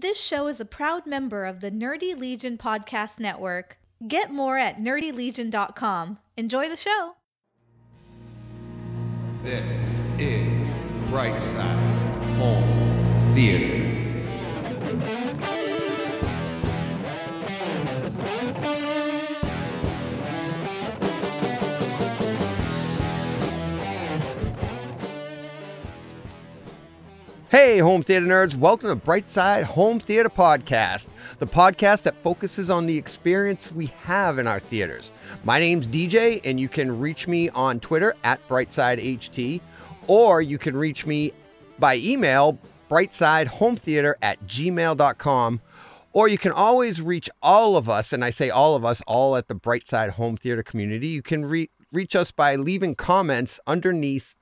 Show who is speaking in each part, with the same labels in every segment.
Speaker 1: This show is a proud member of the Nerdy Legion Podcast Network. Get more at nerdylegion.com. Enjoy the show.
Speaker 2: This is Brightside Home Theater.
Speaker 3: Hey, home theater nerds, welcome to Brightside Home Theater Podcast, the podcast that focuses on the experience we have in our theaters. My name's DJ, and you can reach me on Twitter at BrightsideHT, or you can reach me by email, brightsidehometheater at gmail.com, or you can always reach all of us, and I say all of us, all at the Brightside Home Theater community. You can re- reach us by leaving comments underneath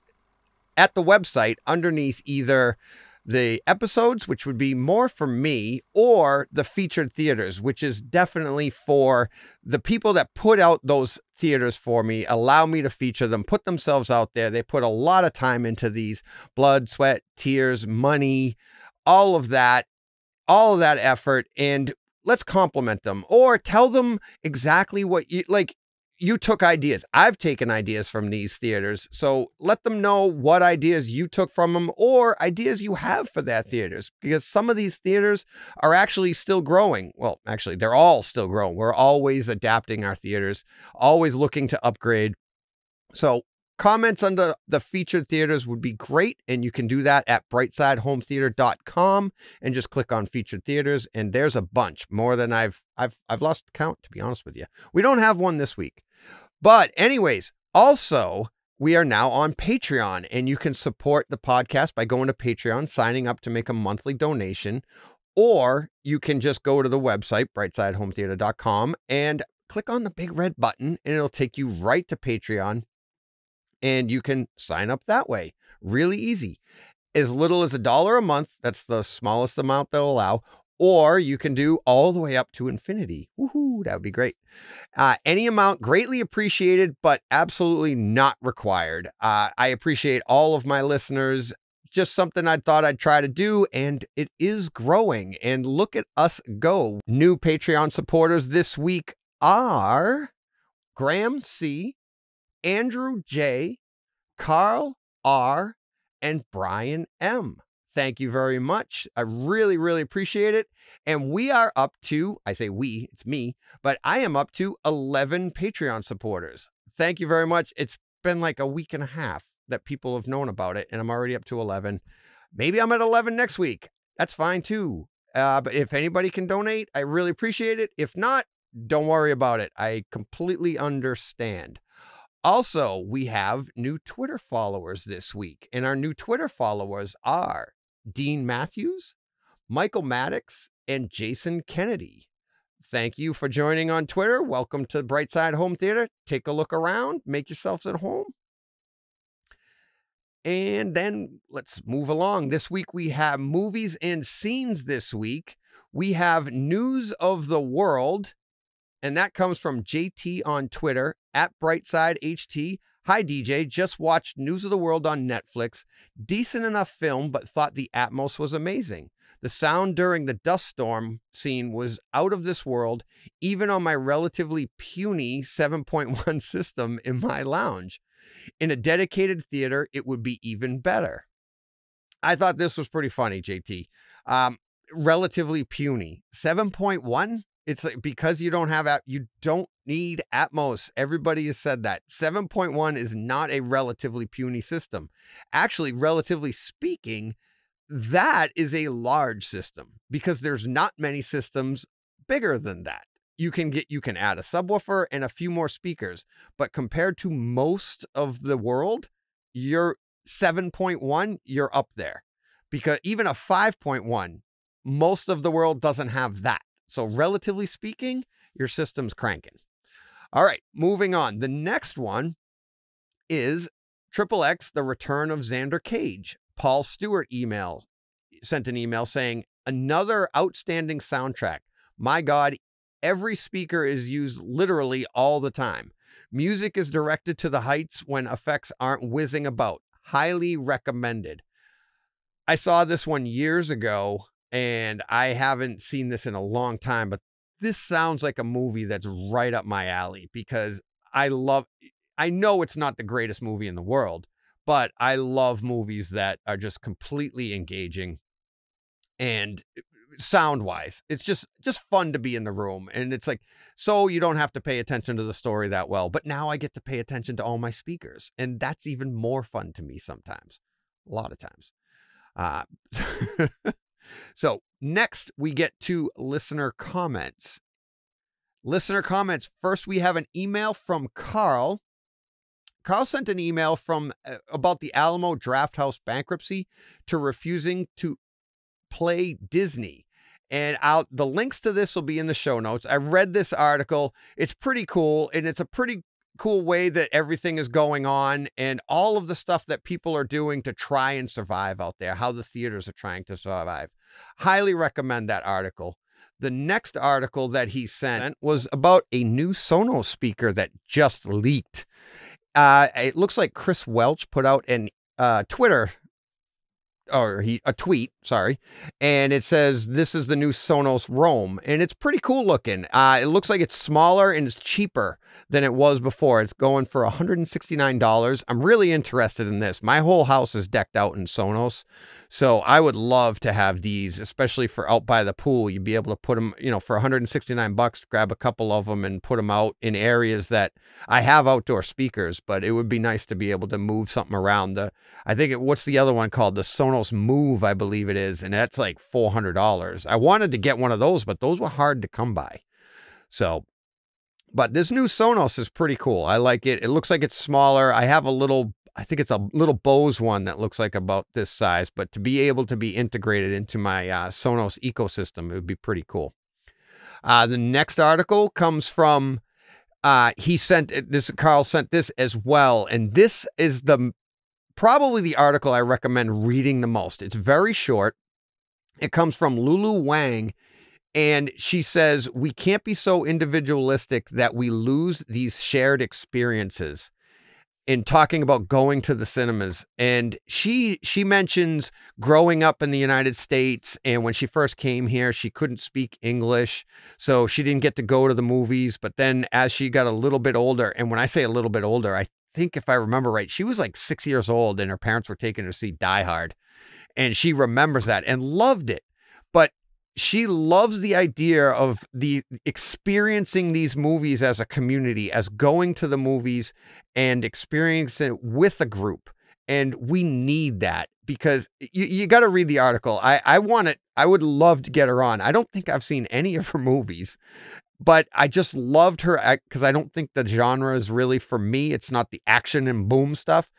Speaker 3: at the website underneath either the episodes, which would be more for me, or the featured theaters, which is definitely for the people that put out those theaters for me, allow me to feature them, put themselves out there. They put a lot of time into these blood, sweat, tears, money, all of that, all of that effort. And let's compliment them or tell them exactly what you like you took ideas. I've taken ideas from these theaters. So let them know what ideas you took from them or ideas you have for their theaters because some of these theaters are actually still growing. Well, actually, they're all still growing. We're always adapting our theaters, always looking to upgrade. So comments under the featured theaters would be great and you can do that at brightsidehometheater.com and just click on featured theaters and there's a bunch more than I've I've I've lost count to be honest with you. We don't have one this week. But, anyways, also, we are now on Patreon, and you can support the podcast by going to Patreon, signing up to make a monthly donation, or you can just go to the website, brightsidehometheater.com, and click on the big red button, and it'll take you right to Patreon, and you can sign up that way. Really easy. As little as a dollar a month, that's the smallest amount they'll allow, or you can do all the way up to infinity. Woohoo, that would be great. Uh, any amount greatly appreciated, but absolutely not required. Uh, I appreciate all of my listeners. Just something I thought I'd try to do, and it is growing. And look at us go. New Patreon supporters this week are Graham C., Andrew J., Karl R., and Brian M. Thank you very much. I really, really appreciate it. And we are up to, I say we, it's me, but I am up to 11 Patreon supporters. Thank you very much. It's been like a week and a half that people have known about it, and I'm already up to 11. Maybe I'm at 11 next week. That's fine too. Uh, but if anybody can donate, I really appreciate it. If not, don't worry about it. I completely understand. Also, we have new Twitter followers this week, and our new Twitter followers are Dean Mathews, Michael Maddox, and Jayson Kennedy. Thank you for joining on Twitter. Welcome to Brightside Home Theater. Take a look around, make yourselves at home. And then let's move along. This week we have movies and scenes this week. We have news of the world, and that comes from JT on Twitter at BrightsideHT. Hi, DJ. Just watched News of the World on Netflix. Decent enough film, but thought the Atmos was amazing. The sound during the dust storm scene was out of this world, even on my relatively puny 7.1 system in my lounge. In a dedicated theater, it would be even better. I thought this was pretty funny, JT. Um, relatively puny. 7.1? It's like because you don't have app, you don't need Atmos. Everybody has said that. 7.1 is not a relatively puny system. Actually, relatively speaking, that is a large system because there's not many systems bigger than that. You can get you can add a subwoofer and a few more speakers, but compared to most of the world, you're 7.1, you're up there. Because even a 5.1, most of the world doesn't have that. So, relatively speaking, your system's cranking. All right, moving on. The next one is Triple X, The Return of Xander Cage. Paul Stewart email sent an email saying, Another outstanding soundtrack. My God, every speaker is used literally all the time. Music is directed to the heights when effects aren't whizzing about. Highly recommended. I saw this one years ago and I haven't seen this in a long time, but this sounds like a movie that's right up my alley because I love I know it's not the greatest movie in the world, but I love movies that are just completely engaging and uh, sound wise it's just just fun to be in the room and it's like so you don't have to pay attention to the story that well but now i get to pay attention to all my speakers and that's even more fun to me sometimes a lot of times. Uh, so next we get to listener comments listener comments first we have an email from carl Carl sent an email from uh, about the Alamo Drafthouse bankruptcy to refusing to play Disney. And out the links to this will be in the show notes. I read this article. It's pretty cool and it's a pretty cool way that everything is going on and all of the stuff that people are doing to try and survive out there, how the theaters are trying to survive. Highly recommend that article. The next article that he sent was about a new Sonos speaker that just leaked. Uh, it looks like Chris Welch put out an uh, Twitter or he a tweet, sorry, and it says this is the new Sonos Roam, and it's pretty cool looking. Uh, it looks like it's smaller and it's cheaper than it was before. It's going for $169. I'm really interested in this. My whole house is decked out in Sonos, so I would love to have these, especially for out by the pool. You'd be able to put them, you know, for 169 bucks, grab a couple of them and put them out in areas that I have outdoor speakers, but it would be nice to be able to move something around. The I think it, what's the other one called? The Sonos Move, I believe it is, and that's like $400. I wanted to get one of those, but those were hard to come by. So but this new Sonos is pretty cool. I like it. It looks like it's smaller. I have a little I think it's a little Bose one that looks like about this size, but to be able to be integrated into my uh, Sonos ecosystem, it would be pretty cool. Uh, the next article comes from uh, he sent this. Carl sent this as well, and this is the probably the article I recommend reading the most. It's very short. It comes from Lulu Wang, and she says we can't be so individualistic that we lose these shared experiences in talking about going to the cinemas and she she mentions growing up in the United States and when she first came here she couldn't speak English so she didn't get to go to the movies but then as she got a little bit older and when I say a little bit older I think if I remember right she was like 6 years old and her parents were taking her to see Die Hard and she remembers that and loved it but she loves the idea of the experiencing these movies as a community, as going to the movies and experiencing it with a group. And we need that because you, you got to read the article. I, I want it. I would love to get her on. I don't think I've seen any of her movies, but I just loved her because I don't think the genre is really for me. It's not the action and boom stuff,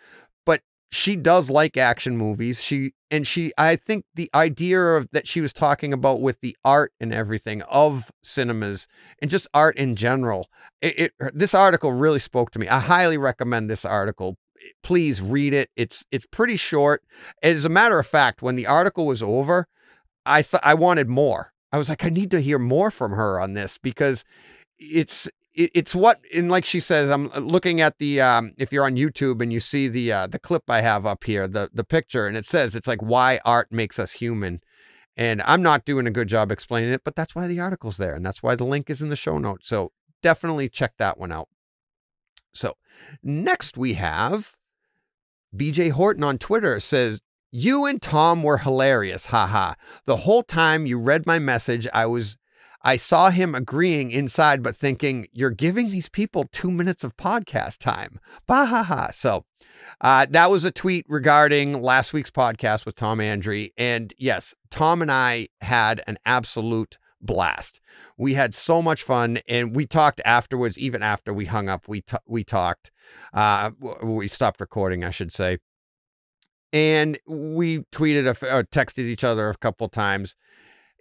Speaker 3: but she does like action movies. She and she I think the idea of that she was talking about with the art and everything of cinemas and just art in general. It, it this article really spoke to me. I highly recommend this article. Please read it. It's it's pretty short. As a matter of fact, when the article was over, I thought I wanted more. I was like I need to hear more from her on this because it's it, it's what and like she says i'm uh, looking at the um if you're on youtube and you see the uh the clip i have up here the the picture and it says it's like why art makes us human and i'm not doing a good job explaining it but that's why the article's there and that's why the link is in the show notes so definitely check that one out. So next we have bj horton on twitter says you and tom were hilarious haha the whole time you read my message i was I saw him agreeing inside, but thinking, you're giving these people two minutes of podcast time. Bah ha ha. So uh, that was a tweet regarding last week's podcast with Tom Andry. And yes, Tom and I had an absolute blast. We had so much fun and we talked afterwards, even after we hung up, we, t- we talked, uh, we stopped recording, I should say. And we tweeted or texted each other a couple times.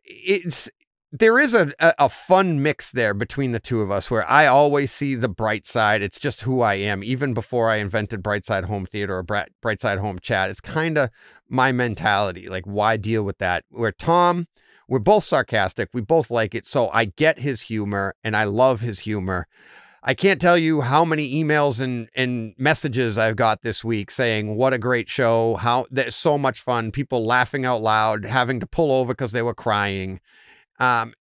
Speaker 3: It's there is a, a, a fun mix there between the two of us where I always see the bright side. It's just who I am. Even before I invented Brightside Home Theater or Bright, Brightside Home Chat, it's kind of my mentality. Like, why deal with that? Where Tom, we're both sarcastic. We both like it. So I get his humor and I love his humor. I can't tell you how many emails and, and messages I've got this week saying what a great show, how that's so much fun, people laughing out loud, having to pull over because they were crying. Um,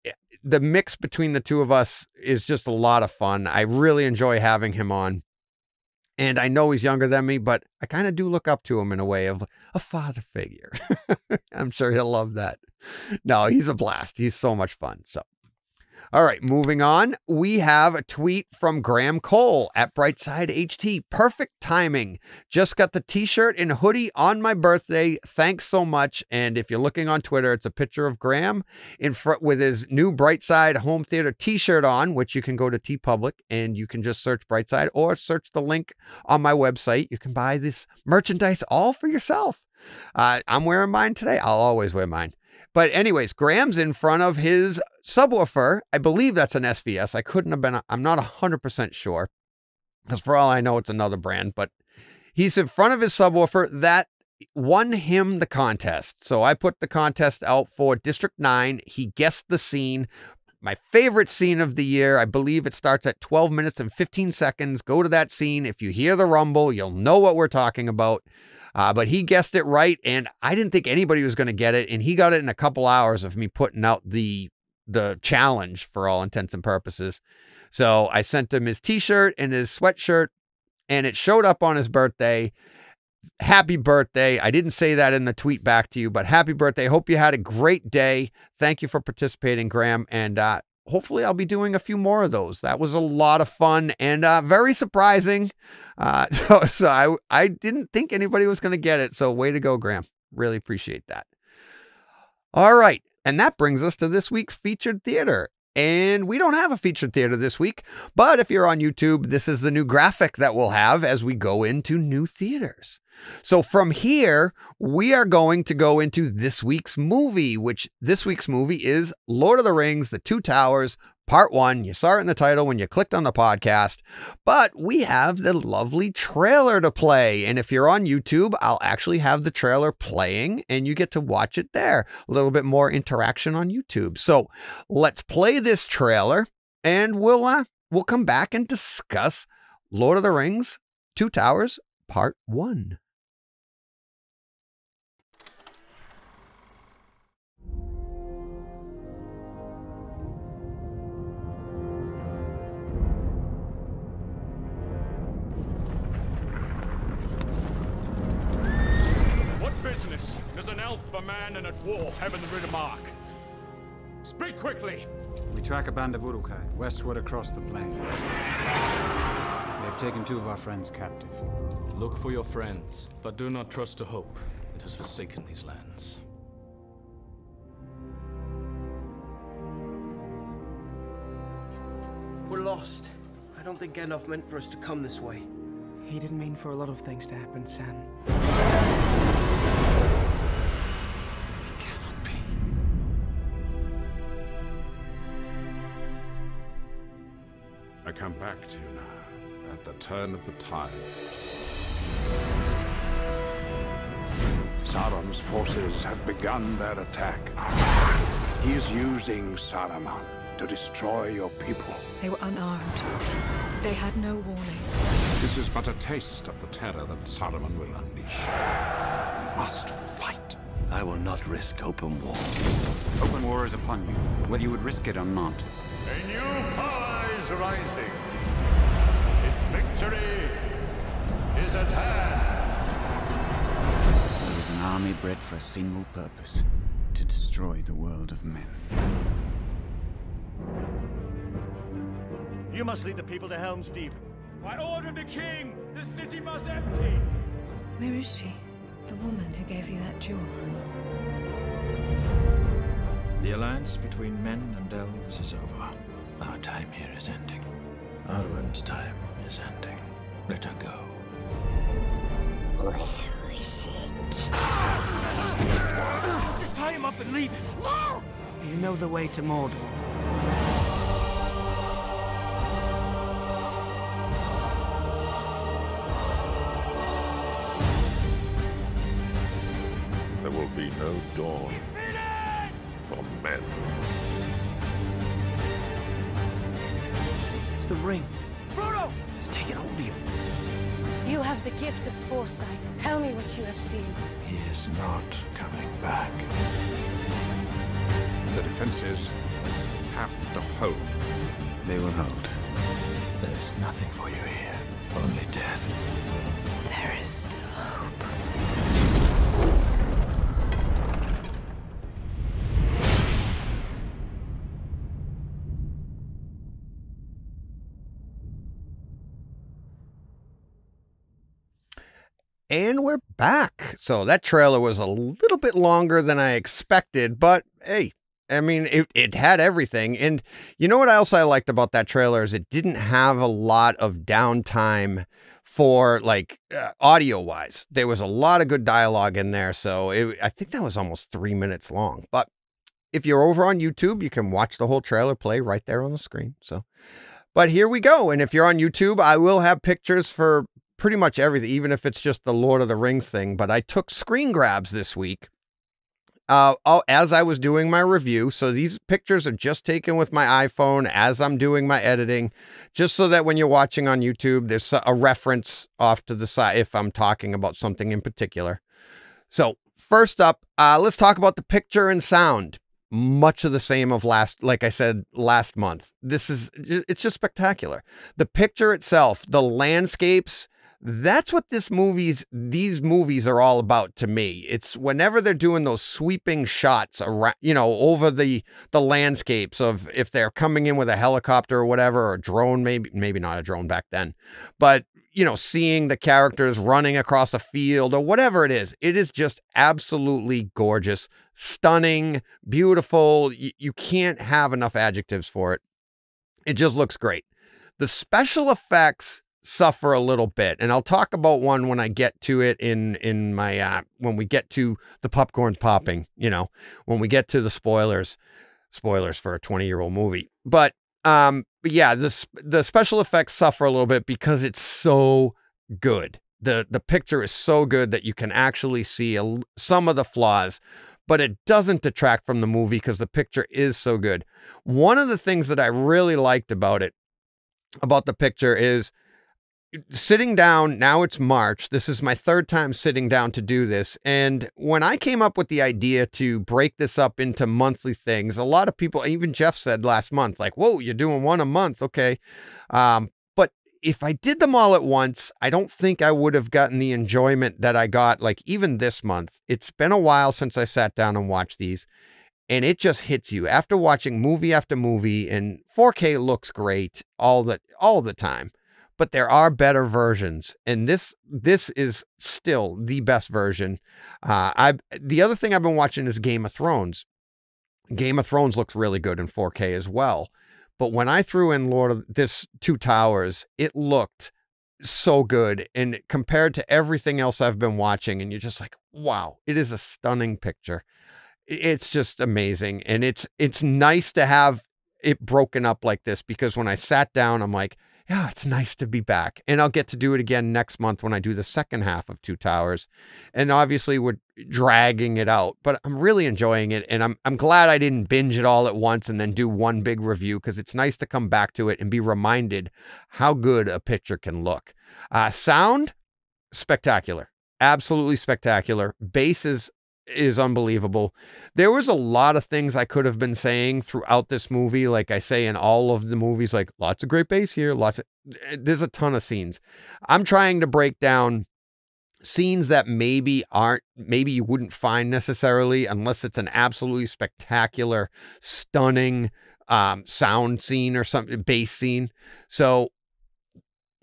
Speaker 3: the mix between the two of us is just a lot of fun. I really enjoy having him on. And I know he's younger than me, but I kind of do look up to him in a way of a father figure. I'm sure he'll love that. No, he's a blast. He's so much fun. So all right, moving on. We have a tweet from Graham Cole at Brightside HT. Perfect timing. Just got the t shirt and hoodie on my birthday. Thanks so much. And if you're looking on Twitter, it's a picture of Graham in front with his new Brightside Home Theater t shirt on, which you can go to TeePublic and you can just search Brightside or search the link on my website. You can buy this merchandise all for yourself. Uh, I'm wearing mine today. I'll always wear mine. But anyways, Graham's in front of his subwoofer. I believe that's an SVS. I couldn't have been, I'm not 100% sure. Because for all I know, it's another brand. But he's in front of his subwoofer that won him the contest. So I put the contest out for District 9. He guessed the scene. My favorite scene of the year. I believe it starts at 12 minutes and 15 seconds. Go to that scene. If you hear the rumble, you'll know what we're talking about. Uh, but he guessed it right, and I didn't think anybody was going to get it, and he got it in a couple hours of me putting out the the challenge for all intents and purposes. So I sent him his T-shirt and his sweatshirt, and it showed up on his birthday. Happy birthday. I didn't say that in the tweet back to you, but happy birthday. Hope you had a great day. Thank you for participating, Graham. And uh, hopefully I'll be doing a few more of those. That was a lot of fun and uh, very surprising. Uh, so, so I I didn't think anybody was going to get it. So way to go, Graham. Really appreciate that. All right, and that brings us to this week's featured theater. And we don't have a featured theater this week, but if you're on YouTube, this is the new graphic that we'll have as we go into new theaters. So from here, we are going to go into this week's movie, which this week's movie is Lord of the Rings, The Two Towers, part one. You saw it in the title when you clicked on the podcast, but we have the lovely trailer to play. And if you're on YouTube, I'll actually have the trailer playing and you get to watch it there. A little bit more interaction on YouTube. So let's play this trailer and we'll, uh, we'll come back and discuss Lord of the Rings, Two Towers, part one.
Speaker 4: Elf, a man, and a dwarf have in the Riddermark? Speak quickly!
Speaker 5: We track a band of Uruk-hai westward across the plain. They have taken two of our friends captive.
Speaker 6: Look for your friends, but do not trust a hope. It has forsaken these lands.
Speaker 7: We're lost. I don't think Gandalf meant for us to come this way.
Speaker 8: He didn't mean for a lot of things to happen, Sam.
Speaker 4: Come back to you now, at the turn of the tide.
Speaker 9: Sauron's forces have begun their attack. He is using Saruman to destroy your people.
Speaker 10: They were unarmed. They had no warning.
Speaker 4: This is but a taste of the terror that Saruman will unleash. You must fight.
Speaker 11: I will not risk open war.
Speaker 5: Open war is upon you, whether you would risk it or not.
Speaker 4: A new power is rising. Its victory is at hand.
Speaker 5: There is an army bred for a single purpose to destroy the world of men.
Speaker 12: You must lead the people to Helm's Deep. By order of the king, the city must empty.
Speaker 10: Where is she? The woman who gave you that jewel.
Speaker 13: The alliance between men and elves is over. Our time here is ending. Arwen's time is ending. Let her go.
Speaker 12: Where is it? Just tie him up and leave him. No!
Speaker 8: You know the way to Mordor.
Speaker 14: There will be no dawn
Speaker 8: ring.
Speaker 7: Frodo! It's taken hold of you.
Speaker 15: You have the gift of foresight. Tell me what you have seen.
Speaker 13: He is not coming back.
Speaker 9: The defenses have to hold.
Speaker 13: They will hold. There is nothing for you here. Only death.
Speaker 15: There is
Speaker 3: And we're back. So that trailer was a little bit longer than I expected, but hey, I mean, it, it had everything. And you know what else I liked about that trailer is it didn't have a lot of downtime for like uh, audio wise. There was a lot of good dialogue in there. So it, I think that was almost three minutes long. But if you're over on YouTube, you can watch the whole trailer play right there on the screen. So, but here we go. And if you're on YouTube, I will have pictures for pretty much everything, even if it's just the Lord of the Rings thing. But I took screen grabs this week uh, as I was doing my review. So these pictures are just taken with my iPhone as I'm doing my editing, just so that when you're watching on YouTube, there's a reference off to the side if I'm talking about something in particular. So first up, uh, let's talk about the picture and sound. Much of the same of last, like I said last month. This is, it's just spectacular. The picture itself, the landscapes, that's what this movies these movies are all about to me. It's whenever they're doing those sweeping shots around you know over the the landscapes of if they're coming in with a helicopter or whatever or drone maybe maybe not a drone back then but you know seeing the characters running across a field or whatever it is it is just absolutely gorgeous stunning beautiful you, you can't have enough adjectives for it. It just looks great. The special effects suffer a little bit and i'll talk about one when i get to it in in my uh when we get to the popcorns popping you know when we get to the spoilers spoilers for a 20 year old movie. But um yeah the the special effects suffer a little bit because it's so good. The the picture is so good that you can actually see a, some of the flaws but it doesn't detract from the movie because the picture is so good. One of the things that i really liked about it about the picture is sitting down now it's march. This is my third time sitting down to do this. And when i came up with the idea to break this up into monthly things a lot of people even jeff said last month like whoa you're doing one a month okay. Um, but if i did them all at once i don't think i would have gotten the enjoyment that i got like even this month. It's been a while since i sat down and watched these and it just hits you. After watching movie after movie and 4k looks great all the all the time but there are better versions and this this is still the best version. Uh i the other thing i've been watching is game of thrones. Game of thrones looks really good in 4k as well but when i threw in lord of this two towers it looked so good and compared to everything else i've been watching and you're just like wow it is a stunning picture. It's just amazing and it's it's nice to have it broken up like this because when i sat down i'm like yeah, it's nice to be back. And I'll get to do it again next month when I do the second half of Two Towers. And obviously we're dragging it out, but I'm really enjoying it. And I'm I'm glad I didn't binge it all at once and then do one big review because it's nice to come back to it and be reminded how good a picture can look. Uh, sound, spectacular. Absolutely spectacular. Bass is is unbelievable. There was a lot of things I could have been saying throughout this movie. Like I say in all of the movies, like lots of great bass here, lots of, eh, there's a ton of scenes. I'm trying to break down scenes that maybe aren't, maybe you wouldn't find necessarily unless it's an absolutely spectacular, stunning um, sound scene or something, bass scene. So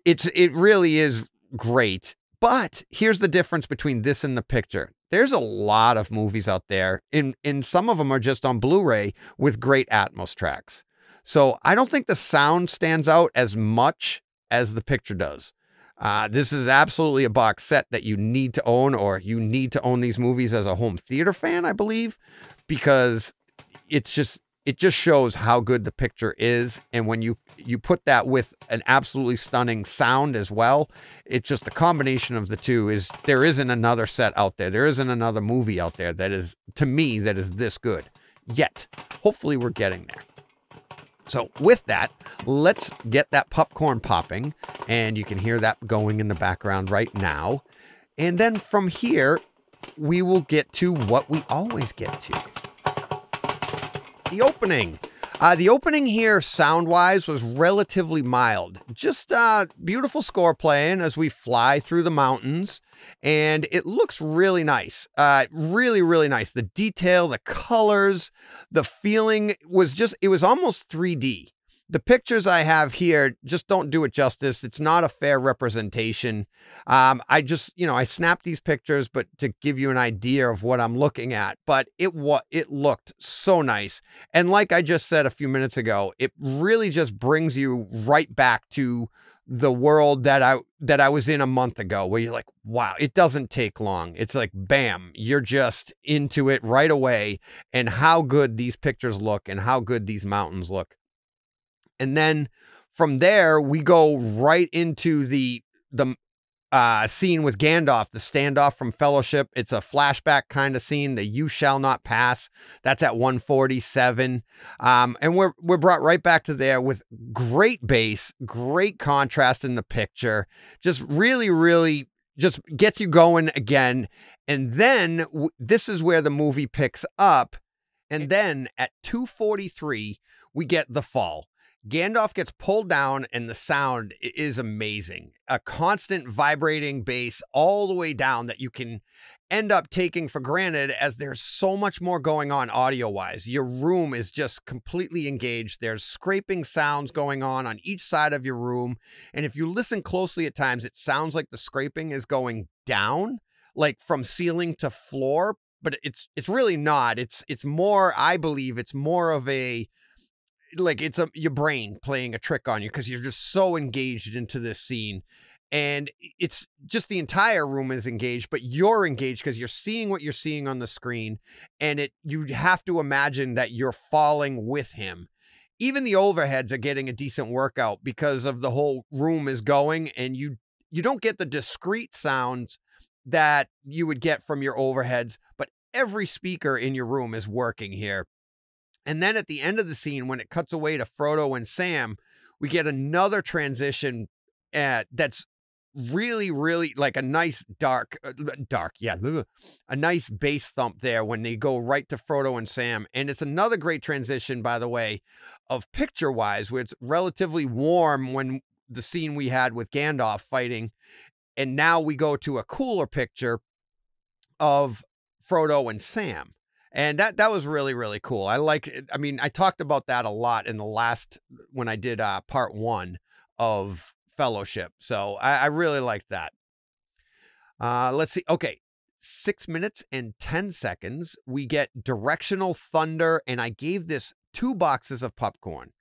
Speaker 3: it's, it really is great. But here's the difference between this and the picture there's a lot of movies out there, and, and some of them are just on Blu ray with great Atmos tracks. So I don't think the sound stands out as much as the picture does. Uh, this is absolutely a box set that you need to own, or you need to own these movies as a home theater fan, I believe, because it's just it just shows how good the picture is and when you you put that with an absolutely stunning sound as well it's just the combination of the two is there isn't another set out there. There isn't another movie out there that is to me that is this good. Yet hopefully we're getting there. So, with that, let's get that popcorn popping, and you can hear that going in the background right now. And then from here, we will get to what we always get to the opening. Uh, the opening here, sound wise, was relatively mild. Just uh, beautiful score playing as we fly through the mountains, and it looks really nice. Uh, really, really nice. The detail, the colors, the feeling was just, it was almost 3D the pictures I have here just don't do it justice. It's not a fair representation. Um, I just, you know, I snapped these pictures, but to give you an idea of what I'm looking at. But it what it looked so nice, and like I just said a few minutes ago, it really just brings you right back to the world that I that I was in a month ago, where you're like, wow, it doesn't take long. It's like, bam, you're just into it right away, and how good these pictures look, and how good these mountains look. And then from there, we go right into the the uh, scene with Gandalf, the standoff from Fellowship. It's a flashback kind of scene. The "You shall not pass." That's at 147, um, and we're we're brought right back to there with great bass, great contrast in the picture. Just really, really, just gets you going again. And then w- this is where the movie picks up. And then at 243, we get the fall. Gandalf gets pulled down, and the sound is amazing. A constant vibrating bass all the way down that you can end up taking for granted as there's so much more going on audio wise. Your room is just completely engaged. There's scraping sounds going on on each side of your room. And if you listen closely at times, it sounds like the scraping is going down, like from ceiling to floor. But it's it's really not. It's it's more, I believe, it's more of a like it's a your brain playing a trick on you because you're just so engaged into this scene and it's just the entire room is engaged but you're engaged because you're seeing what you're seeing on the screen and it you have to imagine that you're falling with him. Even the overheads are getting a decent workout because of the whole room is going and you you don't get the discrete sounds that you would get from your overheads but every speaker in your room is working here and then at the end of the scene, when it cuts away to Frodo and Sam, we get another transition uh, that's really, really like a nice dark, uh, dark, yeah, a nice bass thump there when they go right to Frodo and Sam. And it's another great transition, by the way, of picture wise, where it's relatively warm when the scene we had with Gandalf fighting. And now we go to a cooler picture of Frodo and Sam and that that was really really cool. I like i mean i talked about that a lot in the last when i did uh part one of fellowship so i, I really liked that. Uh let's see okay six minutes and 10 seconds we get directional thunder and i gave this two boxes of popcorn.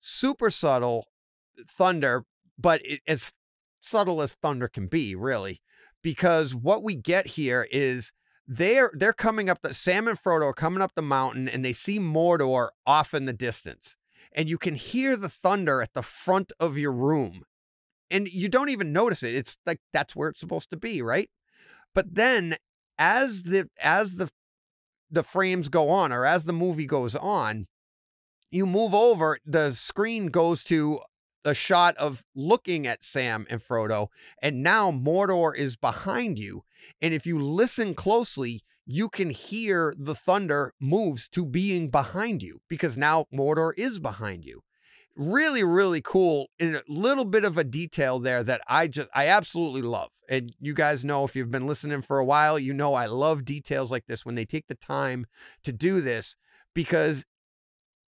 Speaker 3: Super subtle thunder but it, as subtle as thunder can be really because what we get here is they're they're coming up the Sam and Frodo are coming up the mountain and they see Mordor off in the distance. And you can hear the thunder at the front of your room. And you don't even notice it. It's like that's where it's supposed to be, right? But then as the as the the frames go on or as the movie goes on, you move over, the screen goes to a shot of looking at Sam and Frodo, and now Mordor is behind you. And if you listen closely, you can hear the thunder moves to being behind you because now Mordor is behind you. Really, really cool. In a little bit of a detail there that I just, I absolutely love. And you guys know if you've been listening for a while, you know I love details like this when they take the time to do this because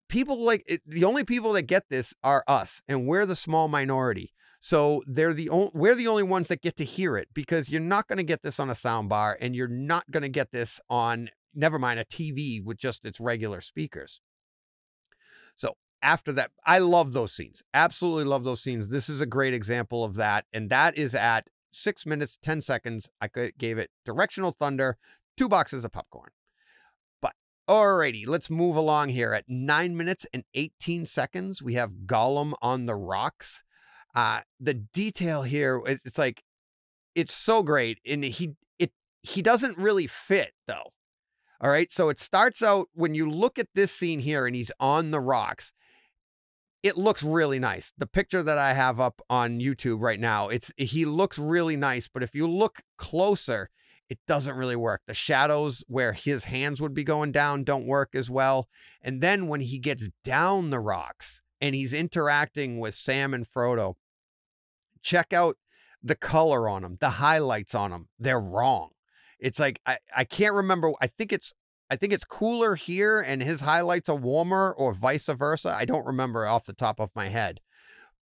Speaker 3: people like it, the only people that get this are us, and we're the small minority. So they're the only we're the only ones that get to hear it because you're not going to get this on a sound bar and you're not going to get this on never mind a TV with just its regular speakers. So after that, I love those scenes. Absolutely love those scenes. This is a great example of that. And that is at six minutes, 10 seconds. I gave it directional thunder, two boxes of popcorn. But alrighty, let's move along here. At nine minutes and 18 seconds, we have Gollum on the rocks. Uh, the detail here, it's like, it's so great. And he, it, he doesn't really fit though. All right. So it starts out when you look at this scene here and he's on the rocks. it looks really nice. The picture that I have up on YouTube right now, it's he looks really nice, but if you look closer, it doesn't really work. The shadows where his hands would be going down don't work as well. And then when he gets down the rocks and he's interacting with Sam and Frodo, check out the color on them, the highlights on them. They're wrong. It's like I, I can't remember. I think it's I think it's cooler here and his highlights are warmer or vice versa. I don't remember off the top of my head.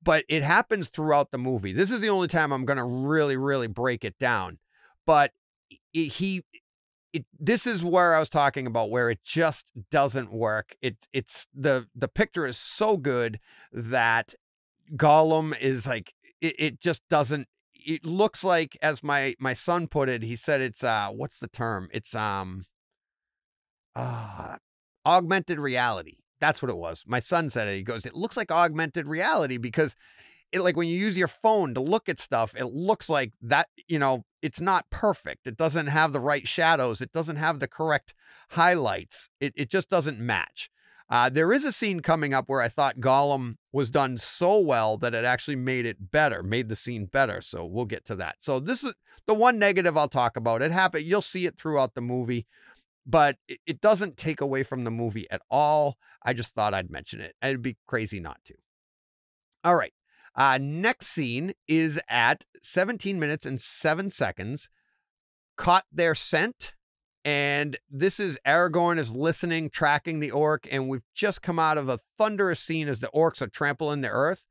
Speaker 3: But it happens throughout the movie. This is the only time I'm going to really really break it down. But it, he it, this is where I was talking about where it just doesn't work. It it's the the picture is so good that Gollum is like it, it just doesn't it looks like as my my son put it he said it's uh what's the term? It's um uh augmented reality. That's what it was. My son said it. He goes it looks like augmented reality because it like when you use your phone to look at stuff it looks like that you know it's not perfect. It doesn't have the right shadows. It doesn't have the correct highlights. It, it just doesn't match uh, there is a scene coming up where I thought Gollum was done so well that it actually made it better, made the scene better. So we'll get to that. So this is the one negative I'll talk about. It happened. You'll see it throughout the movie, but it, it doesn't take away from the movie at all. I just thought I'd mention it. It'd be crazy not to. All right. Uh, next scene is at 17 minutes and seven seconds. Caught their scent and this is Aragorn is listening, tracking the orc, and we've just come out of a thunderous scene as the orcs are trampling the earth.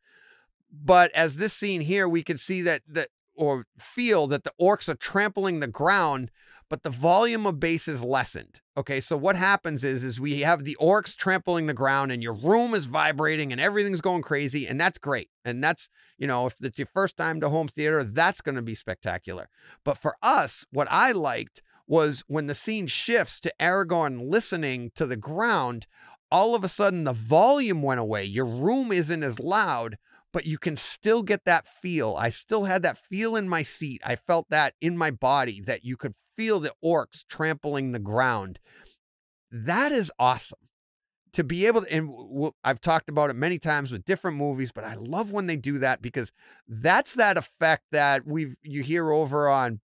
Speaker 3: But as this scene here, we can see that that or feel that the orcs are trampling the ground, but the volume of bass is lessened. Okay, so what happens is is we have the orcs trampling the ground, and your room is vibrating, and everything's going crazy, and that's great. And that's you know, if it's your first time to home theater, that's going to be spectacular. But for us, what I liked was when the scene shifts to Aragorn listening to the ground, all of a sudden the volume went away. Your room isn't as loud, but you can still get that feel. I still had that feel in my seat. I felt that in my body that you could feel the orcs trampling the ground. That is awesome. To be able to, and I've talked about it many times with different movies, but I love when they do that because that's that effect that we've you hear over on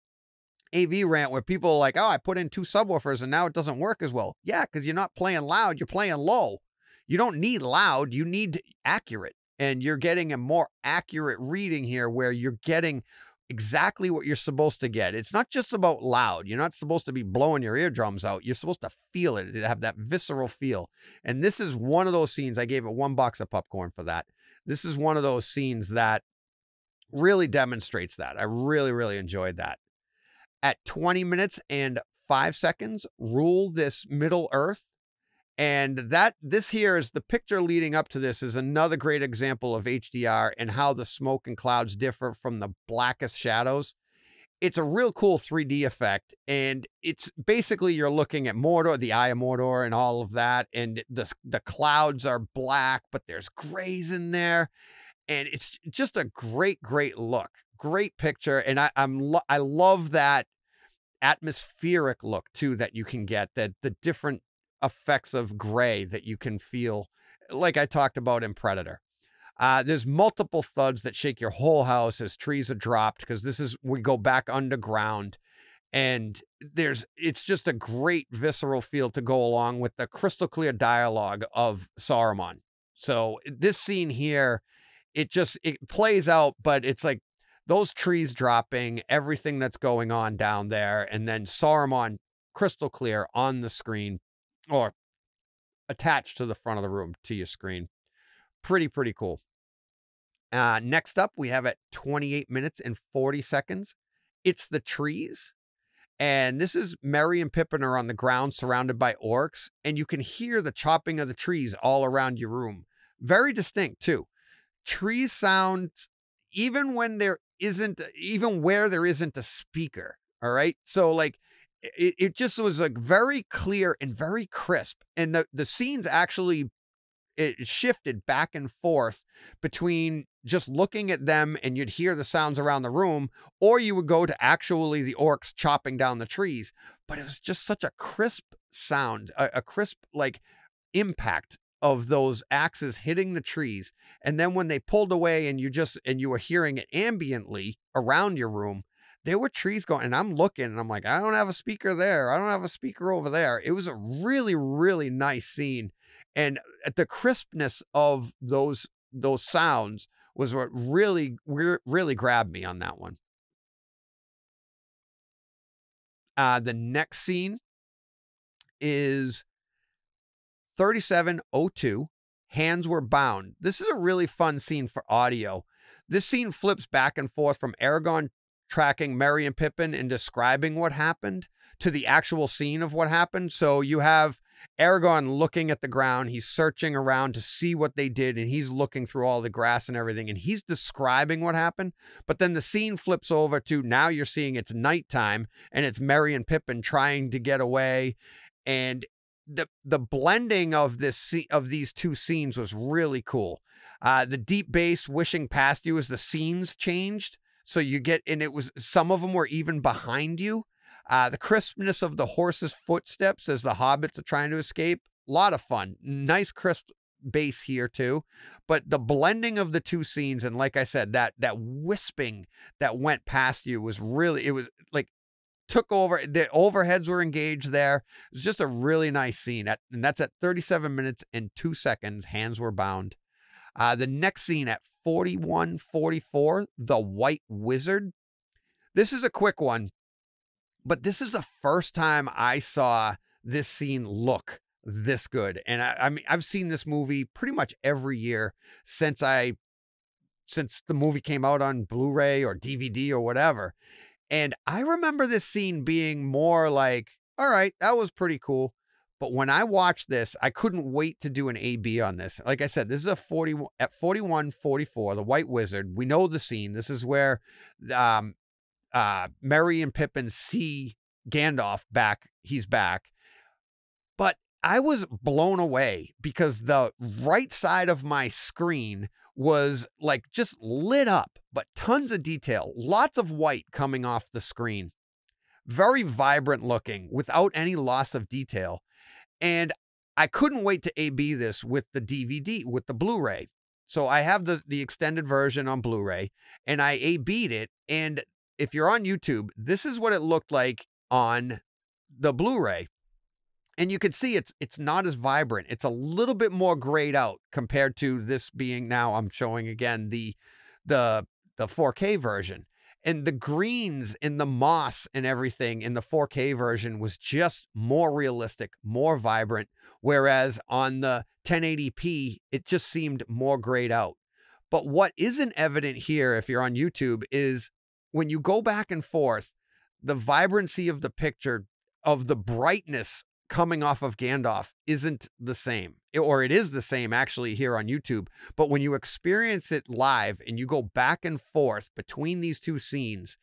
Speaker 3: AVRant where people are like, oh, I put in two subwoofers and now it doesn't work as well. Yeah, because you're not playing loud, you're playing low. You don't need loud, you need accurate. And you're getting a more accurate reading here where you're getting exactly what you're supposed to get. It's not just about loud. You're not supposed to be blowing your eardrums out. You're supposed to feel it, have that visceral feel. And this is one of those scenes. I gave it one box of popcorn for that. This is one of those scenes that really demonstrates that. I really, really enjoyed that at 20 minutes and five seconds rule this middle earth and that this here is the picture leading up to this is another great example of HDR and how the smoke and clouds differ from the blackest shadows. It's a real cool 3D effect. And it's basically you're looking at Mordor, the Eye of Mordor, and all of that. And the, the clouds are black, but there's grays in there. And it's just a great, great look great picture, and I, I'm lo- I love that atmospheric look too that you can get that the different effects of gray that you can feel, like I talked about in Predator. Uh, there's multiple thuds that shake your whole house as trees are dropped because this is we go back underground and there's it's just a great visceral feel to go along with the crystal clear dialogue of Saruman. So this scene here, it just it plays out, but it's like those trees dropping, everything that's going on down there, and then Saruman crystal clear on the screen or attached to the front of the room to your screen. Pretty, pretty cool. Uh, next up, we have at 28 minutes and 40 seconds. It's the trees. And this is Merry and Pippin are on the ground surrounded by orcs, and you can hear the chopping of the trees all around your room. Very distinct, too. Trees sound, even when they're isn't uh, even where there isn't a speaker. All right. So like it, it just was like very clear and very crisp. And the, the scenes actually it shifted back and forth between just looking at them and you'd hear the sounds around the room, or you would go to actually the orcs chopping down the trees. But it was just such a crisp sound, a, a crisp like impact of those axes hitting the trees. And then when they pulled away and you just and you were hearing it ambiently around your room, there were trees going and I'm looking and I'm like, I don't have a speaker there. I don't have a speaker over there. It was a really, really nice scene. And the crispness of those those sounds was what really really grabbed me on that one. Uh, the next scene is 3702. Hands were bound. This is a really fun scene for audio. This scene flips back and forth from Aragorn tracking Merry and Pippin and describing what happened to the actual scene of what happened. So you have Aragorn looking at the ground. He's searching around to see what they did, and he's looking through all the grass and everything, and he's describing what happened. But then the scene flips over to now you're seeing it's nighttime, and it's Merry and Pippin trying to get away, and the the blending of this of these two scenes was really cool. Uh, the deep bass wishing past you as the scenes changed, so you get and it was some of them were even behind you uh, the crispness of the horse's footsteps as the hobbits are trying to escape, a lot of fun. Nice crisp bass here too, but the blending of the two scenes and like I said, that that wisping that went past you was really it was like took over the overheads were engaged there it was just a really nice scene at, and that's at 37 minutes and two seconds hands were bound uh, the next scene at 4144 the white wizard this is a quick one but this is the first time I saw this scene look this good. And I, I mean, I've seen this movie pretty much every year since I since the movie came out on Blu-ray or DVD or whatever. And I remember this scene being more like, all right, that was pretty cool. But when I watched this, I couldn't wait to do an AB on this. Like I said, this is a 40 at 41 44, the White Wizard. We know the scene. This is where um, uh, Merry and Pippin see Gandalf back. He's back. But I was blown away because the right side of my screen was like just lit up, but tons of detail, lots of white coming off the screen. Very vibrant looking without any loss of detail. And I couldn't wait to AB this with the DVD, with the Blu ray. So I have the, the extended version on Blu ray and I AB'd it. And if you're on YouTube, this is what it looked like on the Blu-ray. And you can see it's it's not as vibrant. It's a little bit more grayed out compared to this being now I'm showing again the the the 4K version. And the greens in the moss and everything in the 4K version was just more realistic, more vibrant. Whereas on the 1080p, it just seemed more grayed out. But what isn't evident here, if you're on YouTube, is when you go back and forth, the vibrancy of the picture of the brightness coming off of Gandalf isn't the same, or it is the same actually here on YouTube. But when you experience it live and you go back and forth between these two scenes,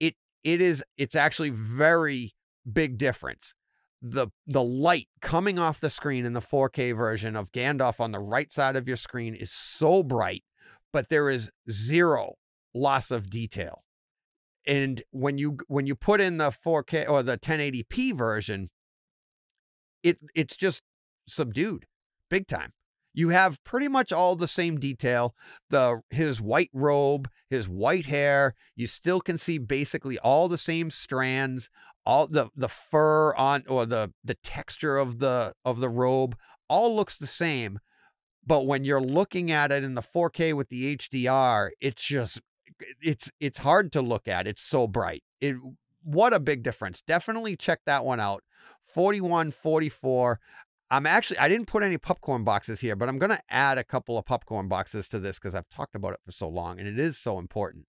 Speaker 3: it it is it's actually very big difference. The the light coming off the screen in the 4K version of Gandalf on the right side of your screen is so bright, but there is zero loss of detail and when you when you put in the 4K or the 1080p version, it it's just subdued big time. You have pretty much all the same detail. The his white robe, his white hair, you still can see basically all the same strands, all the the fur on or the the texture of the of the robe all looks the same. But when you're looking at it in the 4K with the HDR, it's just it's it's hard to look at. It's so bright. It what a big difference. Definitely check that one out. 41 44. I'm actually I didn't put any popcorn boxes here, but I'm going to add a couple of popcorn boxes to this cuz I've talked about it for so long and it is so important.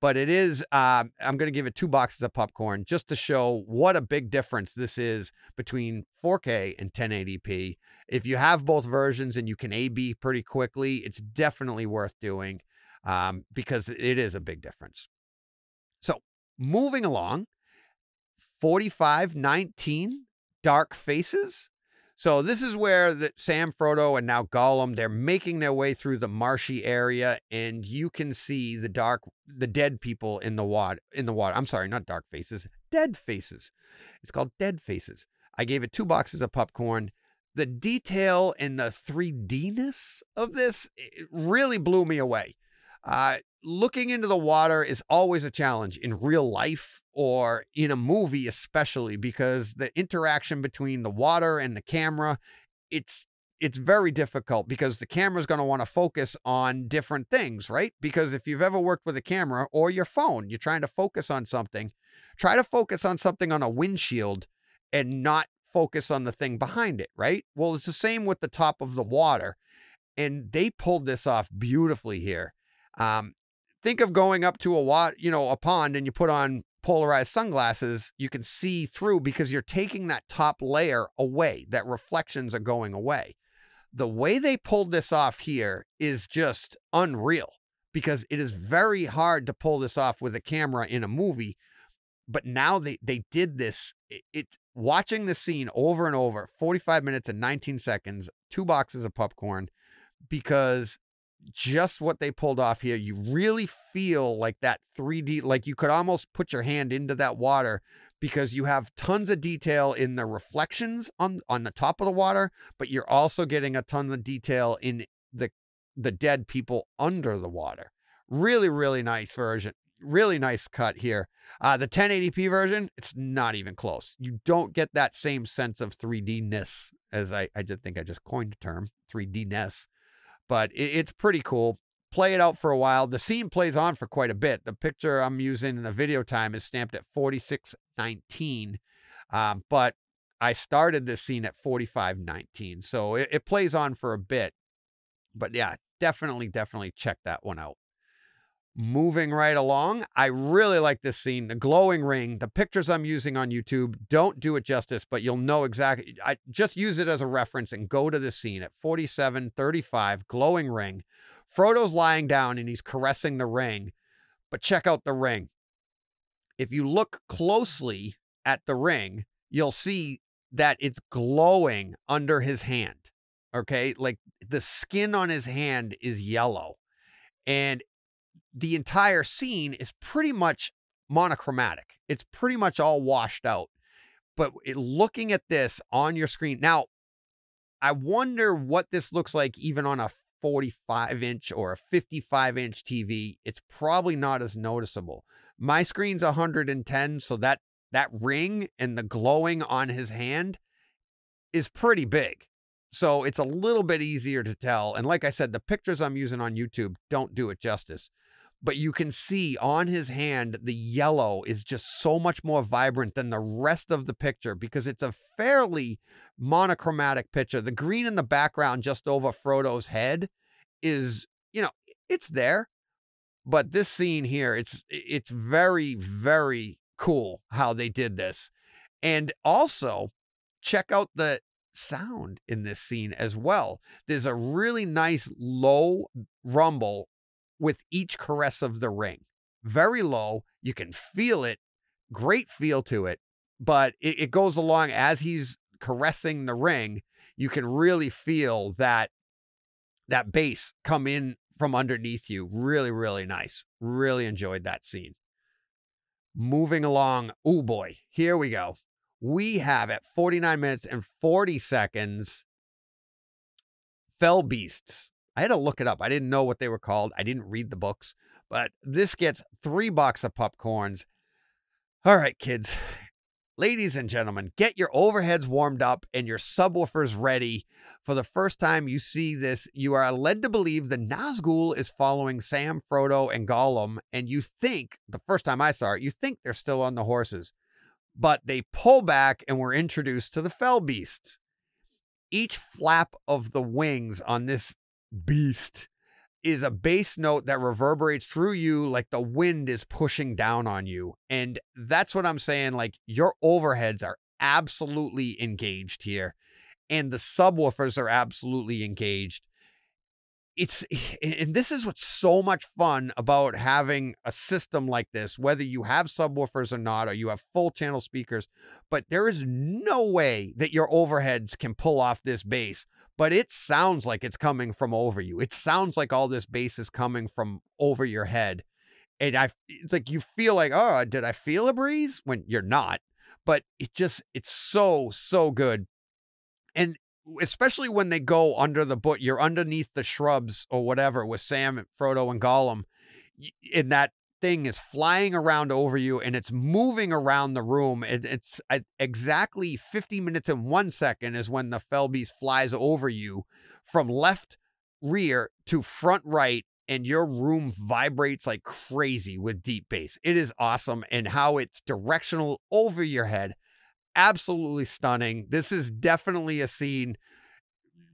Speaker 3: But it is uh, I'm going to give it two boxes of popcorn just to show what a big difference this is between 4K and 1080p. If you have both versions and you can AB pretty quickly, it's definitely worth doing um, because it is a big difference. So moving along, 4519 Dark Faces. So this is where the, Sam Frodo and now Gollum they're making their way through the marshy area, and you can see the dark, the dead people in the water. In the water. I'm sorry, not dark faces, dead faces. It's called Dead Faces. I gave it two boxes of popcorn. the detail and the 3D-ness of this really blew me away. Uh, looking into the water is always a challenge in real life or in a movie, especially because the interaction between the water and the camera, it's it's very difficult because the camera is going to want to focus on different things, right? Because if you've ever worked with a camera or your phone, you're trying to focus on something, try to focus on something on a windshield and not focus on the thing behind it, right? Well, it's the same with the top of the water. And they pulled this off beautifully here. Um, think of going up to a wat, you know, a pond and you put on polarized sunglasses, you can see through because you're taking that top layer away, that reflections are going away. The way they pulled this off here is just unreal because it is very hard to pull this off with a camera in a movie. But now they they did this. It, it's watching the scene over and over, 45 minutes and 19 seconds, two boxes of popcorn, because just what they pulled off here. You really feel like that 3D, like you could almost put your hand into that water because you have tons of detail in the reflections on on the top of the water, but you're also getting a ton of detail in the the dead people under the water. Really, really nice version. Really nice cut here. Uh, the 1080p version, it's not even close. You don't get that same sense of 3D-ness as I, I just think I just coined the term 3D-ness but it, it's pretty cool. Play it out for a while. The scene plays on for quite a bit. The picture I'm using in the video time is stamped at 4619, um, but I started this scene at 4519, so it, it plays on for a bit. But yeah, definitely, definitely check that one out. Moving right along, I really like this scene. The glowing ring, the pictures I'm using on YouTube don't do it justice, but you'll know exactly. I just use it as a reference and go to the scene at 4735, glowing ring. Frodo's lying down and he's caressing the ring, but check out the ring. If you look closely at the ring, you'll see that it's glowing under his hand. Okay. Like the skin on his hand is yellow. And the entire scene is pretty much monochromatic. It's pretty much all washed out. But it, looking at this on your screen now, I wonder what this looks like even on a 45 inch or a 55 inch TV. It's probably not as noticeable. My screen's 110, so that that ring and the glowing on his hand is pretty big. So it's a little bit easier to tell. And like I said, the pictures I'm using on YouTube don't do it justice but you can see on his hand the yellow is just so much more vibrant than the rest of the picture because it's a fairly monochromatic picture. The green in the background just over Frodo's head is, you know, it's there. But this scene here, it's it's very very cool how they did this. And also check out the sound in this scene as well. There's a really nice low rumble with each caress of the ring. Very low. You can feel it. Great feel to it. But it, it goes along as he's caressing the ring. You can really feel that that bass come in from underneath you. Really, really nice. Really enjoyed that scene. Moving along. Oh boy, here we go. We have at 49 minutes and 40 seconds Fell Beasts. I had to look it up. I didn't know what they were called. I didn't read the books, but this gets three bucks of popcorns. All right, kids. Ladies and gentlemen, get your overheads warmed up and your subwoofers ready. For the first time you see this, you are led to believe the Nazgul is following Sam, Frodo, and Gollum, and you think, the first time I saw it, you think they're still on the horses. But they pull back and we're introduced to the Fell Beasts. Each flap of the wings on this beast is a bass note that reverberates through you like the wind is pushing down on you. And that's what I'm saying. Like your overheads are absolutely engaged here, and the subwoofers are absolutely engaged. It's, and this is what's so much fun about having a system like this, whether you have subwoofers or not, or you have full channel speakers, but there is no way that your overheads can pull off this bass but it sounds like it's coming from over you. It sounds like all this bass is coming from over your head. And I it's like you feel like, "Oh, did I feel a breeze?" when you're not. But it just it's so so good. And especially when they go under the but you're underneath the shrubs or whatever with Sam, Frodo, and Gollum, in that thing is flying around over you and it's moving around the room. It, it's at exactly 50 minutes and one second is when the fell beast flies over you from left rear to front right and your room vibrates like crazy with deep bass. It is awesome and how it's directional over your head. Absolutely stunning. This is definitely a scene.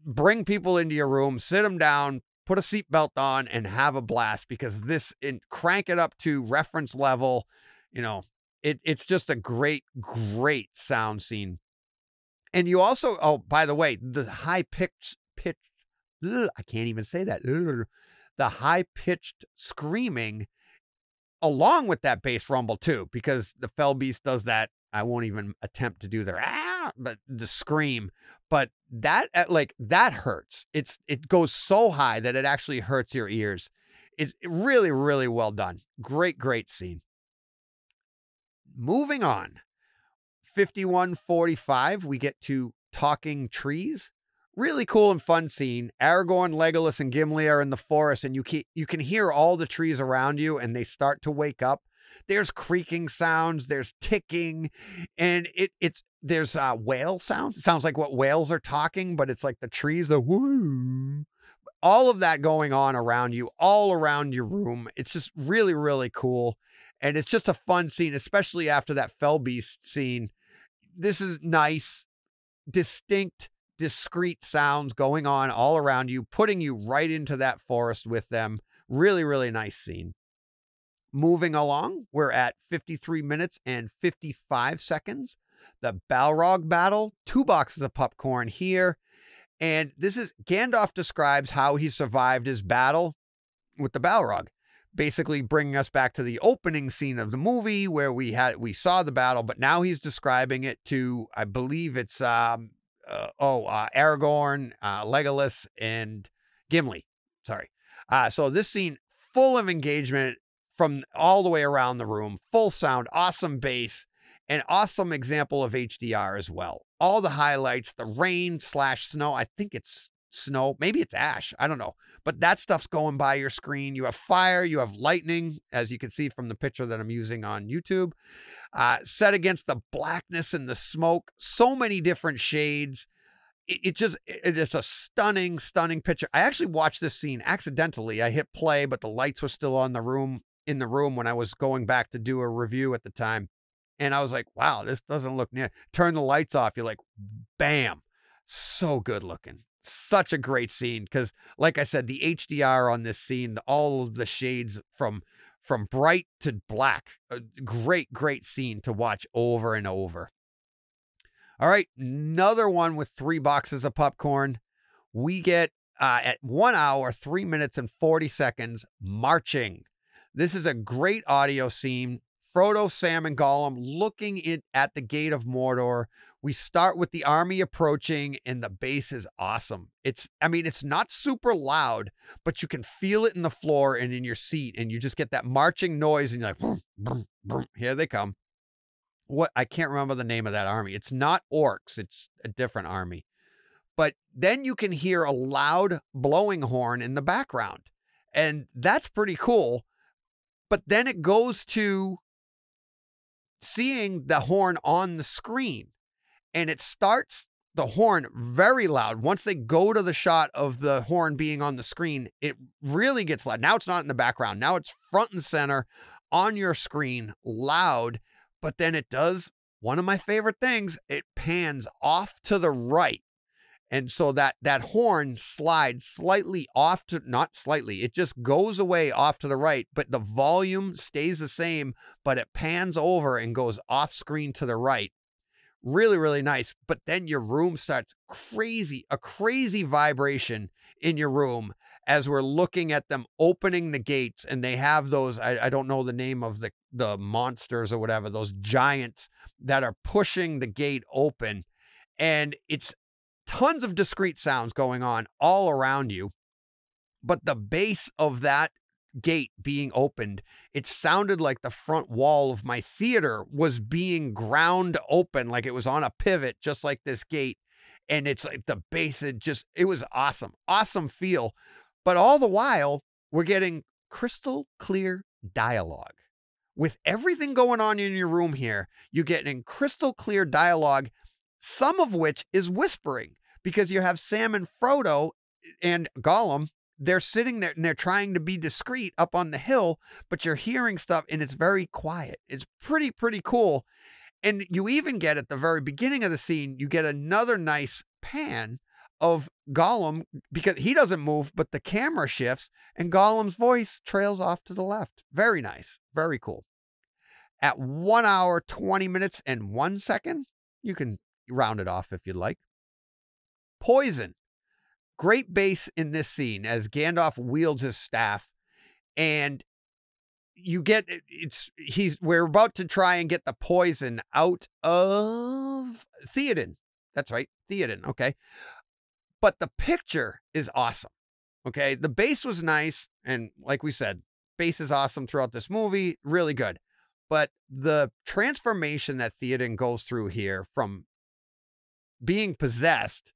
Speaker 3: Bring people into your room, sit them down, put a seatbelt on, and have a blast because this and crank it up to reference level. You know, it, it's just a great, great sound scene. And you also, oh, by the way, the high pitched pitch, I can't even say that. The high pitched screaming along with that bass rumble too, because the Fell Beast does that. I won't even attempt to do their ah, but the scream. But that like that hurts. It's it goes so high that it actually hurts your ears. It's really, really well done. Great, great scene. Moving on. 5145, we get to talking trees really cool and fun scene. Aragorn, Legolas, and Gimli are in the forest, and you can you can hear all the trees around you, and they start to wake up. There's creaking sounds, there's ticking, and it it's there's uh whale sounds. It sounds like what whales are talking, but it's like the trees, the whoo. All of that going on around you, all around your room. It's just really, really cool. And it's just a fun scene, especially after that fell beast scene. This is nice, distinct discrete sounds going on all around you, putting you right into that forest with them. Really, really nice scene. Moving along, we're at 53 minutes and 55 seconds. The Balrog battle, two boxes of popcorn here. And this is Gandalf describes how he survived his battle with the Balrog, basically bringing us back to the opening scene of the movie where we had we saw the battle, but now he's describing it to I believe it's um, uh, oh, uh, Aragorn, uh, Legolas, and Gimli. Sorry. Uh, so this scene full of engagement from all the way around the room, full sound, awesome bass, an awesome example of HDR as well. All the highlights, the rain slash snow. I think it's snow. Maybe it's ash. I don't know. But that stuff's going by your screen. You have fire, you have lightning, as you can see from the picture that I'm using on YouTube uh, set against the blackness and the smoke. So many different shades. It, it just, it is a stunning, stunning picture. I actually watched this scene accidentally. I hit play, but the lights were still on the room in the room when I was going back to do a review at the time. And I was like, wow, this doesn't look near. Turn the lights off. You're like, bam. So good looking. Such a great scene. Because, like I said, the HDR on this scene, all of the shades from from bright to black. A great, great scene to watch over and over. All right, another one with three boxes of popcorn. We get uh, at one hour, three minutes, and 40 seconds marching. This is a great audio scene. Frodo, Sam, and Gollum looking in, at the gate of Mordor we start with the army approaching, and the bass is awesome. It's, I mean, it's not super loud, but you can feel it in the floor and in your seat, and you just get that marching noise, and you're like, here they come. What I can't remember the name of that army. It's not orcs, it's a different army. But then you can hear a loud blowing horn in the background, and that's pretty cool. But then it goes to seeing the horn on the screen and it starts the horn very loud. Once they go to the shot of the horn being on the screen, it really gets loud. Now it's not in the background. Now it's front and center on your screen, loud, but then it does one of my favorite things, it pans off to the right. And so that that horn slides slightly off to not slightly, it just goes away off to the right, but the volume stays the same, but it pans over and goes off screen to the right. Really really nice but then your room starts crazy a crazy vibration in your room as we're looking at them opening the gates and they have those I, I, don't know the name of the the monsters or whatever those giants that are pushing the gate open. And it's tons of discrete sounds going on all around you but the base of that gate being opened, it sounded like the front wall of my theater was being ground open, like it was on a pivot, just like this gate. and it's like the bass it just it was awesome awesome feel but all the while we're getting crystal clear dialogue with everything going on in your room here you get in crystal clear dialogue some of which is whispering because you have sam and frodo and gollum they're sitting there and they're trying to be discreet up on the hill but you're hearing stuff and it's very quiet it's pretty pretty cool and you even get at the very beginning of the scene, you get another nice pan of Gollum because he doesn't move, but the camera shifts and Gollum's voice trails off to the left. Very nice. Very cool. At one hour, 20 minutes, and one second, you can round it off if you'd like. Poison. Great bass in this scene as Gandalf wields his staff. And you get it's he's we're about to try and get the poison out of Theoden. That's right, Theoden. Okay. But the picture is awesome. Okay. The bass was nice. And like we said, bass is awesome throughout this movie. Really good. But the transformation that Theoden goes through here from being possessed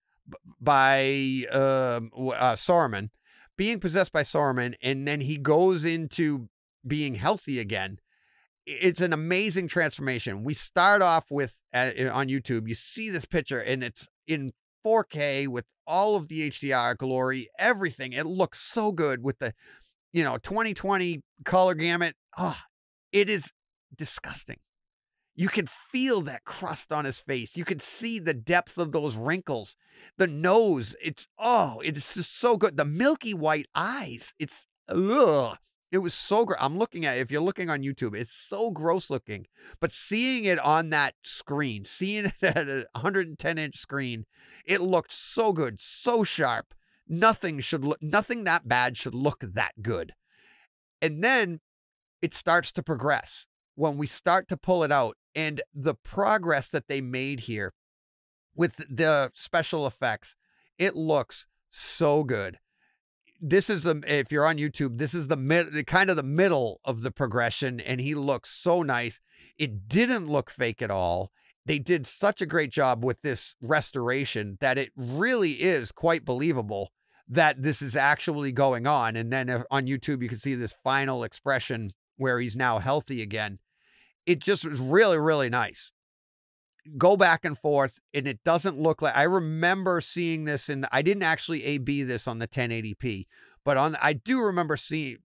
Speaker 3: by uh, uh, Saruman, being possessed by Saruman, and then he goes into being healthy again it's an amazing transformation. We start off with uh, on youtube you see this picture and it's in 4k with all of the hdr glory everything. It looks so good with the you know 2020 color gamut. Oh it is disgusting you can feel that crust on his face. You can see the depth of those wrinkles. The nose, it's oh, it's just so good. The milky white eyes, it's ugh. It was so great. I'm looking at it. If you're looking on YouTube, it's so gross looking. But seeing it on that screen, seeing it at a 110 inch screen, it looked so good, so sharp. Nothing should look, nothing that bad should look that good. And then it starts to progress when we start to pull it out. And the progress that they made here with the special effects, it looks so good this is the if you're on YouTube, this is the mid kind of the middle of the progression, and he looks so nice. It didn't look fake at all. They did such a great job with this restoration that it really is quite believable that this is actually going on. And then on YouTube, you can see this final expression where he's now healthy again. It just was really, really nice go back and forth and it doesn't look like I remember seeing this and I didn't actually AB this on the 1080p, but on I do remember seeing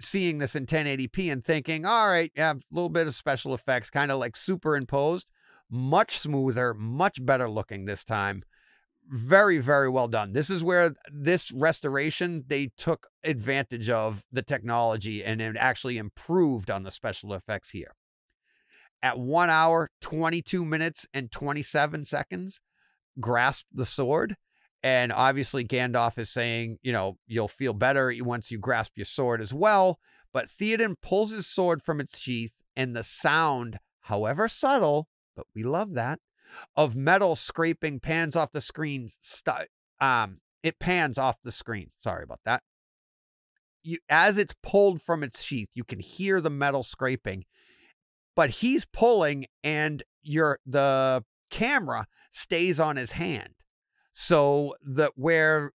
Speaker 3: seeing this in 1080p and thinking, all right, yeah, a little bit of special effects, kind of like superimposed, much smoother, much better looking this time. Very, very well done. This is where this restoration, they took advantage of the technology and it actually improved on the special effects here at one hour, 22 minutes, and 27 seconds, grasp the sword. And obviously, Gandalf is saying, you know, you'll feel better once you grasp your sword as well. But Theoden pulls his sword from its sheath, and the sound, however subtle, but we love that, of metal scraping pans off the screen. St- um, it pans off the screen. Sorry about that. You, as it's pulled from its sheath, you can hear the metal scraping, but he's pulling and your the camera stays on his hand. So the where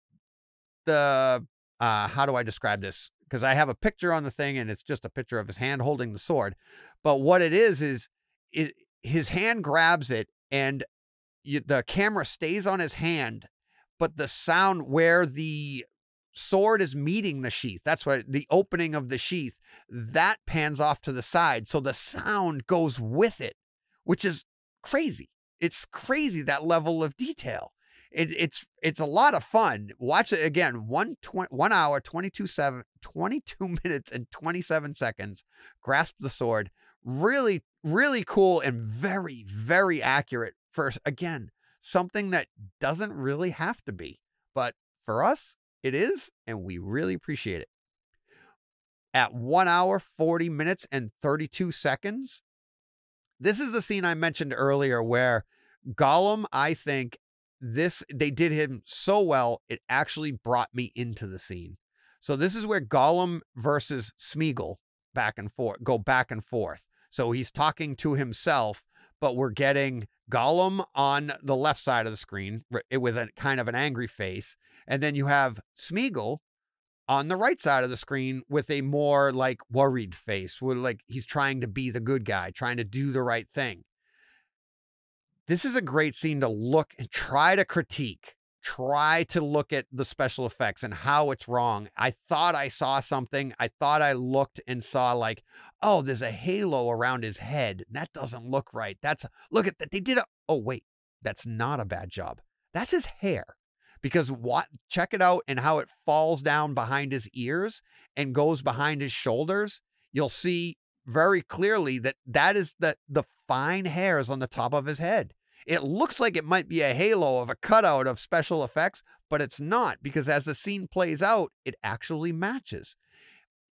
Speaker 3: the uh how do I describe this? Because I have a picture on the thing and it's just a picture of his hand holding the sword. But what it is is it, his hand grabs it and you, the camera stays on his hand, but the sound where the sword is meeting the sheath. That's why the opening of the sheath that pans off to the side. So the sound goes with it, which is crazy. It's crazy that level of detail. It, it's it's a lot of fun. Watch it again. One, tw- one hour, 22, seven, 22 minutes and 27 seconds. Grasp the sword. Really, really cool and very, very accurate First, again, something that doesn't really have to be. But for us, it is, and we really appreciate it. At one hour, 40 minutes, and 32 seconds, this is the scene I mentioned earlier where Gollum, I think this, they did him so well, it actually brought me into the scene. So this is where Gollum versus Smeagol back and forth go back and forth. So he's talking to himself, but we're getting Gollum on the left side of the screen with a kind of an angry face. And then you have Smeagol on the right side of the screen with a more like worried face, where like he's trying to be the good guy, trying to do the right thing. This is a great scene to look and try to critique try to look at the special effects and how it's wrong. I thought I saw something. I thought I looked and saw like, oh, there's a halo around his head. That doesn't look right. That's look at that. They did a oh wait, that's not a bad job. That's his hair. Because what check it out and how it falls down behind his ears and goes behind his shoulders. You'll see very clearly that that is the the fine hairs on the top of his head. It looks like it might be a halo of a cutout of special effects, but it's not because as the scene plays out, it actually matches.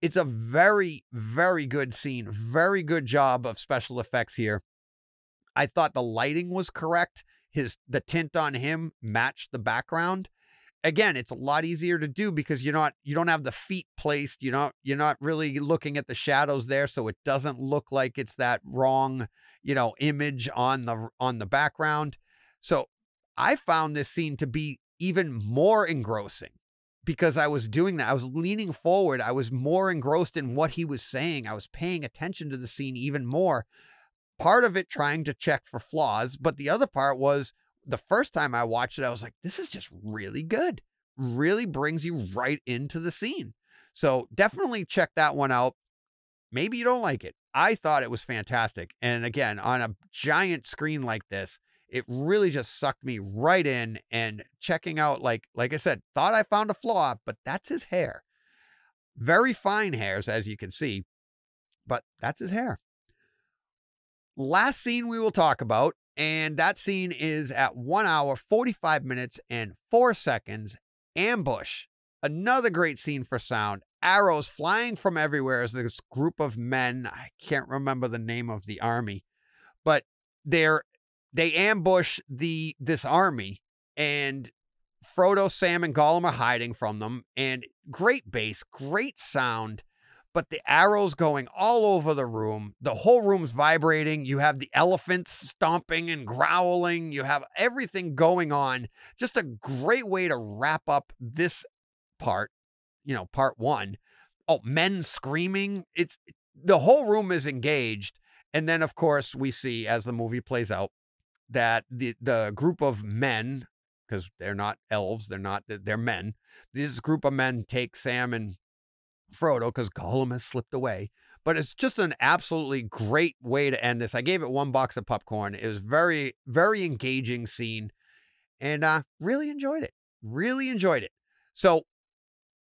Speaker 3: It's a very, very good scene. Very good job of special effects here. I thought the lighting was correct. His the tint on him matched the background. Again, it's a lot easier to do because you're not you don't have the feet placed. You're not you're not really looking at the shadows there, so it doesn't look like it's that wrong you know, image on the on the background. So I found this scene to be even more engrossing because I was doing that. I was leaning forward. I was more engrossed in what he was saying. I was paying attention to the scene even more. Part of it trying to check for flaws, but the other part was the first time I watched it, I was like, this is just really good. Really brings you right into the scene. So definitely check that one out. Maybe you don't like it. I thought it was fantastic. And again, on a giant screen like this, it really just sucked me right in and checking out like like I said, thought I found a flaw, but that's his hair. Very fine hairs as you can see, but that's his hair. Last scene we will talk about and that scene is at 1 hour 45 minutes and 4 seconds. Ambush. Another great scene for sound arrows flying from everywhere as this group of men. I can't remember the name of the army, but they're they ambush the this army and Frodo, Sam, and Gollum are hiding from them. And great bass, great sound, but the arrows going all over the room. The whole room's vibrating. You have the elephants stomping and growling. You have everything going on. Just a great way to wrap up this part you know, part one. Oh, men screaming. It's the whole room is engaged. And then, of course, we see as the movie plays out that the, the group of men, because they're not elves, they're not, they're men. This group of men take Sam and Frodo because Gollum has slipped away. But it's just an absolutely great way to end this. I gave it one box of popcorn. It was very, very engaging scene and uh, really enjoyed it. Really enjoyed it. So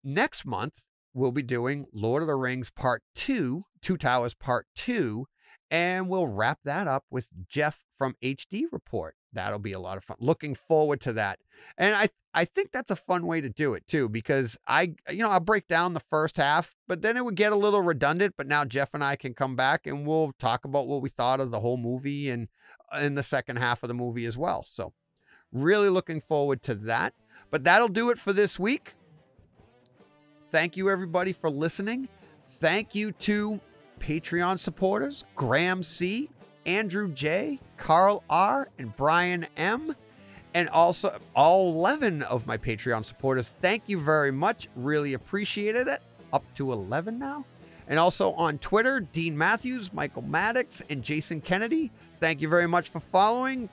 Speaker 3: Next month, we'll be doing Lord of the Rings Part 2, Two Towers Part 2, and we'll wrap that up with Jeff from HD Report. That'll be a lot of fun. Looking forward to that. And I I think that's a fun way to do it too because I you know, I'll break down the first half, but then it would get a little redundant, but now Jeff and I can come back and we'll talk about what we thought of the whole movie and in the second half of the movie as well. So, really looking forward to that. But that'll do it for this week. Thank you, everybody, for listening. Thank you to Patreon supporters Graham C., Andrew J., Karl R., and Brian M., and also all 11 of my Patreon supporters. Thank you very much. Really appreciated it. Up to 11 now. And also on Twitter, Dean Mathews, Michael Maddox, and Jayson Kennedy. Thank you very much for following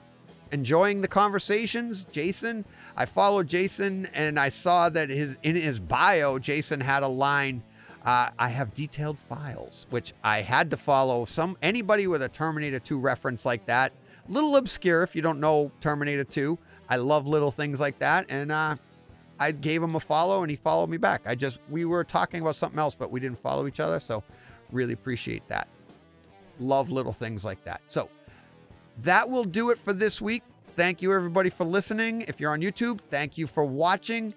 Speaker 3: enjoying the conversations. Jayson, I followed Jayson and I saw that his in his bio, Jayson had a line. Uh, I have detailed files, which I had to follow. Some anybody with a Terminator 2 reference like that, little obscure if you don't know Terminator 2. I love little things like that, and uh, I gave him a follow, and he followed me back. I just we were talking about something else, but we didn't follow each other, so really appreciate that. Love little things like that. So that will do it for this week. Thank you, everybody, for listening. If you're on YouTube, thank you for watching.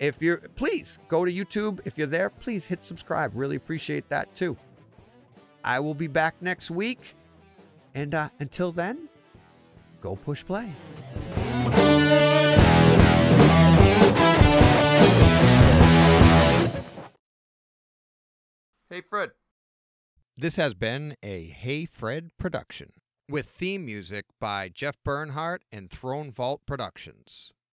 Speaker 3: If you're, please go to YouTube. If you're there, please hit subscribe. Really appreciate that too. I will be back next week. And uh, until then, go push play. Hey, Fred. This has been a Hey Fred production. with theme music by Jeff Bernhardt and Throne Vault Productions.